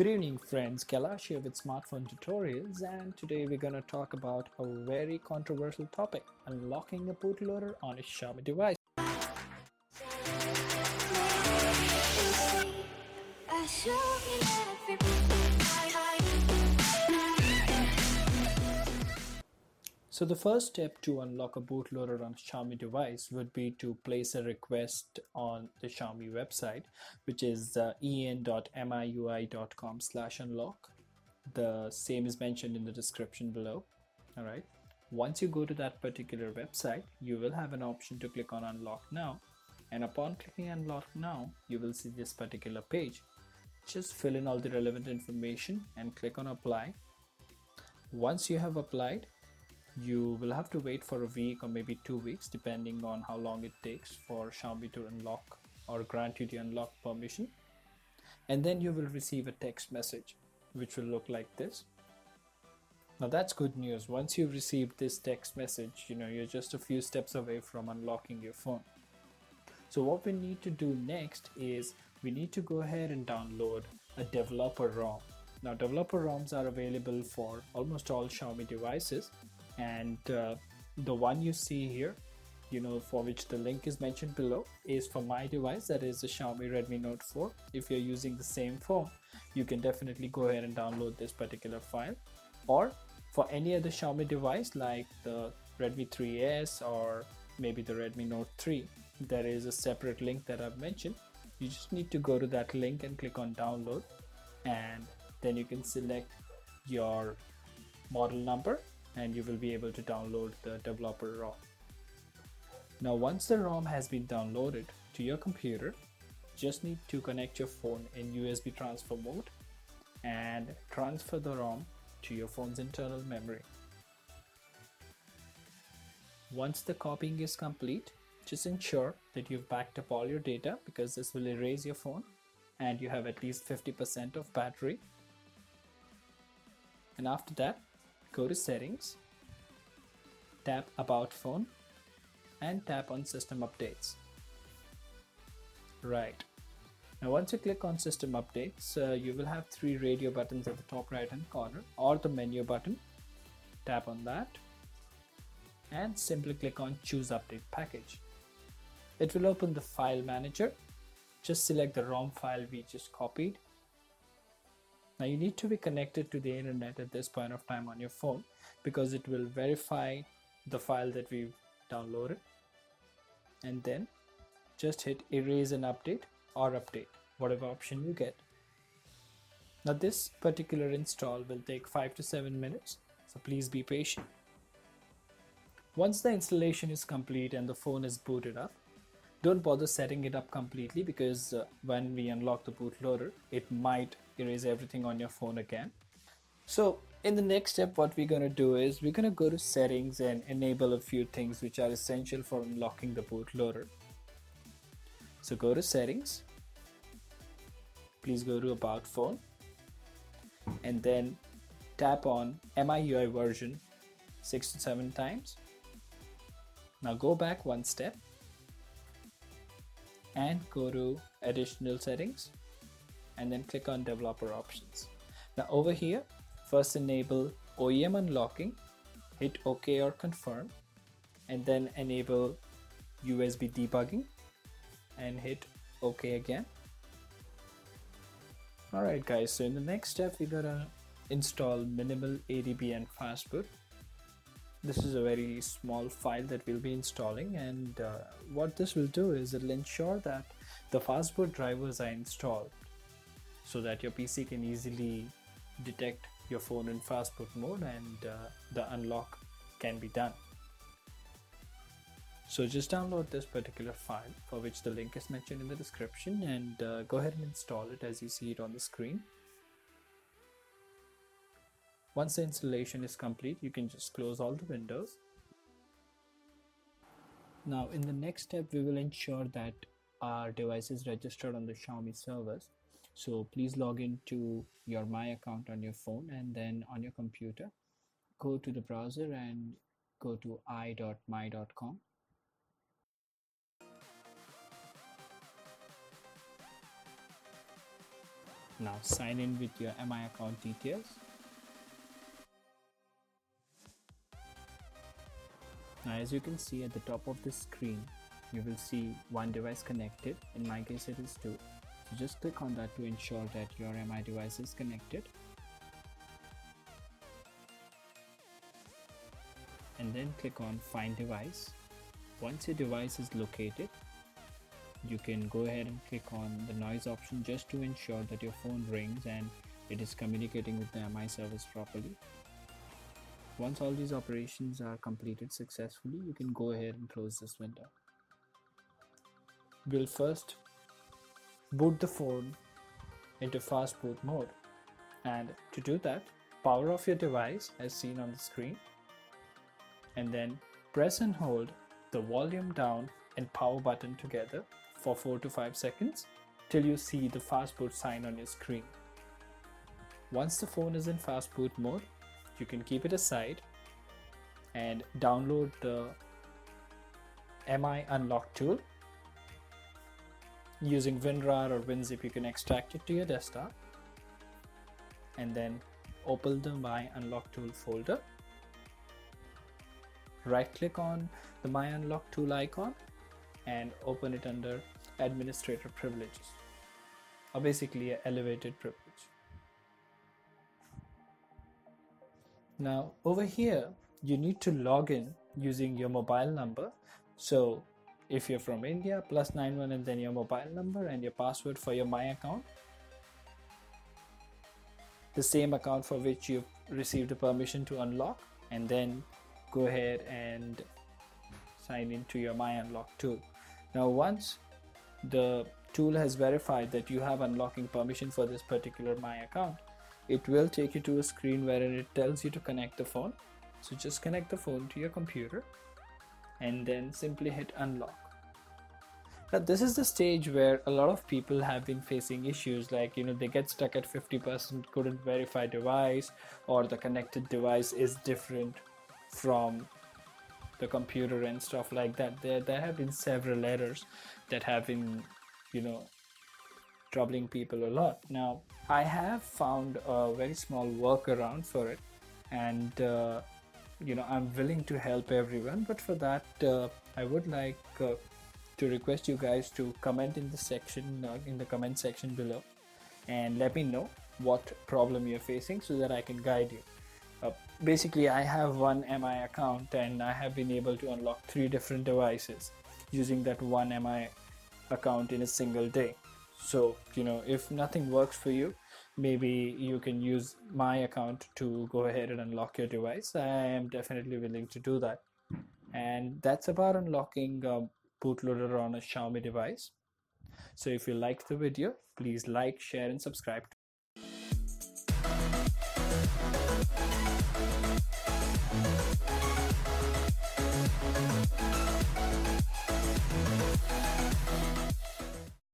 Good evening friends, Kailash here with Smartphone Tutorials and today we're to talk about a very controversial topic, unlocking a bootloader on a Xiaomi device. So the first step to unlock a bootloader on a Xiaomi device would be to place a request on the Xiaomi website, which is uh, en.miui.com slash unlock. The same is mentioned in the description below. All right. Once you go to that particular website, you will have an option to click on unlock now. And upon clicking unlock now, you will see this particular page. Just fill in all the relevant information and click on apply. Once you have applied, you will have to wait for a week or maybe two weeks depending on how long it takes for Xiaomi to unlock or grant you the unlock permission. And then you will receive a text message which will look like this. Now that's good news. Once you've received this text message you know you're just a few steps away from unlocking your phone. So what we need to do next is we need to go ahead and download a developer ROM. Now developer ROMs are available for almost all Xiaomi devices and uh, the one you see here you know for which the link is mentioned below is for my device that is the Xiaomi Redmi Note 4 if you're using the same phone you can definitely go ahead and download this particular file. Or for any other Xiaomi device like the Redmi 3S or maybe the Redmi Note 3 there is a separate link that I've mentioned. You just need to go to that link and click on download. And then you can select your model number and you will be able to download the developer ROM. Now once the ROM has been downloaded to your computer, just need to connect your phone in USB transfer mode and transfer the ROM to your phone's internal memory. Once the copying is complete, just ensure that you've backed up all your data because this will erase your phone and you have at least 50% of battery. And after that, go to settings, tap about phone and tap on system updates. Right. Now once you click on system updates, uh, you will have three radio buttons at the top right hand corner or the menu button. Tap on that and simply click on choose update package. It will open the file manager. Just select the ROM file we just copied now you need to be connected to the internet at this point of time on your phone because it will verify the file that we've downloaded and then just hit erase and update or update whatever option you get. Now this particular install will take 5 to 7 minutes so please be patient. Once the installation is complete and the phone is booted up, don't bother setting it up completely because uh, when we unlock the bootloader it might erase everything on your phone again. So in the next step what we're going to do is we're going to go to settings and enable a few things which are essential for unlocking the bootloader so go to settings. Please go to about phone. And then tap on MIUI version? 6 to 7 times. Now go back one step and go to additional settings and then click on developer options. Now over here, first enable OEM unlocking, hit OK or confirm, and then enable USB debugging and hit OK again. Alright guys, so in the next step, we're gonna install minimal ADB and fastboot this is a very small file that we'll be installing and uh, what this will do is it'll ensure that the fastboot drivers are installed so that your PC can easily detect your phone in fastboot mode and uh, the unlock can be done. So just download this particular file for which the link is mentioned in the description and uh, go ahead and install it as you see it on the screen. Once the installation is complete, you can just close all the windows. Now in the next step, we will ensure that our device is registered on the Xiaomi servers. So please log into your Mi account on your phone and then on your computer, go to the browser and go to i.mi.com now sign in with your mi account details. Now as you can see at the top of the screen you will see one device connected. In my case it is two just click on that to ensure that your mi device is connected and then click on find device once your device is located you can go ahead and click on the noise option just to ensure that your phone rings and it is communicating with the MI service properly. Once all these operations are completed successfully, you can go ahead and close this window. We'll first boot the phone into fast boot mode. And to do that, power off your device as seen on the screen and then press and hold the volume down and power button together for 4 to 5 seconds till you see the fast boot sign on your screen. Once the phone is in fast boot mode, you can keep it aside and download the MI unlock tool. Using WinRAR or WinZip, you can extract it to your desktop and then open the Mi Unlock tool folder. Right click on the Mi Unlock tool icon and open it under administrator privileges or basically elevated privilege. Now over here you need to log in using your mobile number. So if you're from India plus 91 and then your mobile number and your password for your Mi account. The same account for which you've received a permission to unlock and then go ahead and sign into your Mi Unlock tool. Now once the tool has verified that you have unlocking permission for this particular Mi account it will take you to a screen wherein it tells you to connect the phone. So just connect the phone to your computer and then simply hit unlock. Now this is the stage where a lot of people have been facing issues like you know they get stuck at 50% couldn't verify device or the connected device is different from the computer and stuff like that. There there have been several errors that have been you know troubling people a lot. Now i have found a very small workaround for it and uh, you know i'm willing to help everyone but for that uh, i would like uh, to request you guys to comment in the section uh, in the comment section below and let me know what problem you're facing so that i can guide you. Uh, basically I have one MI account and I have been able to unlock three different devices using that one MI account in a single day. So you know if nothing works for you maybe you can use my account to go ahead and unlock your device. I am definitely willing to do that. And that's about unlocking a bootloader on a Xiaomi device. So if you liked the video please like share and subscribe